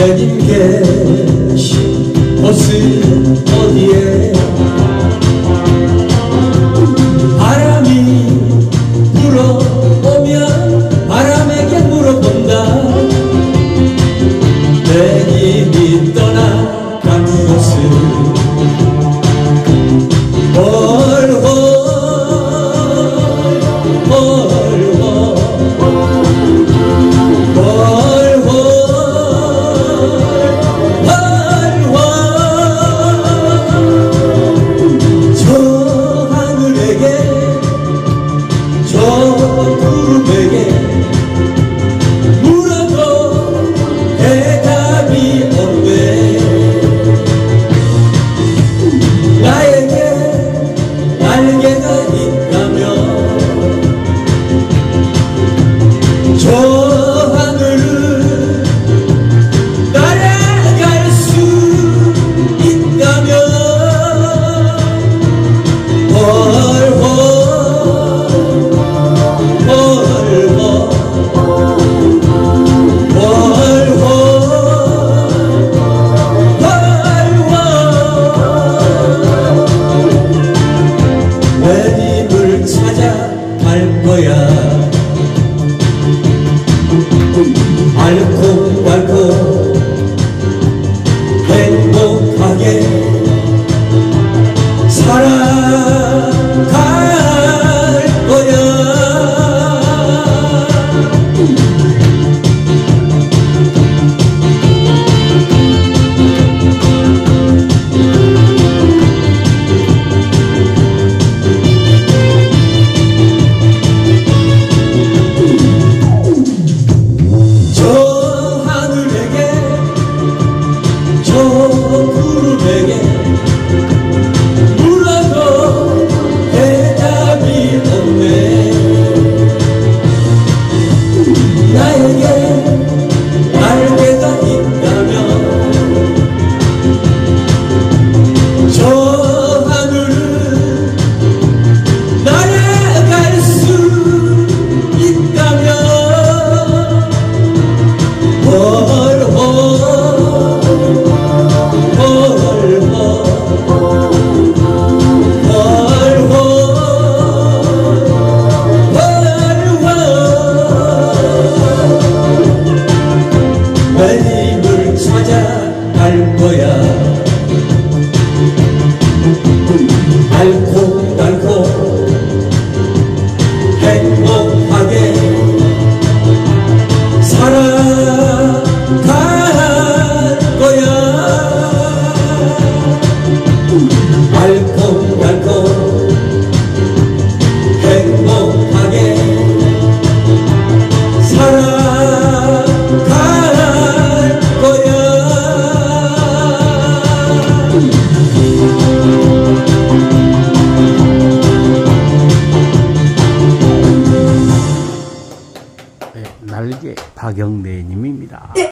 내님 계신 곳은 어디에? 天空万阔 박영래 님입니다. 네.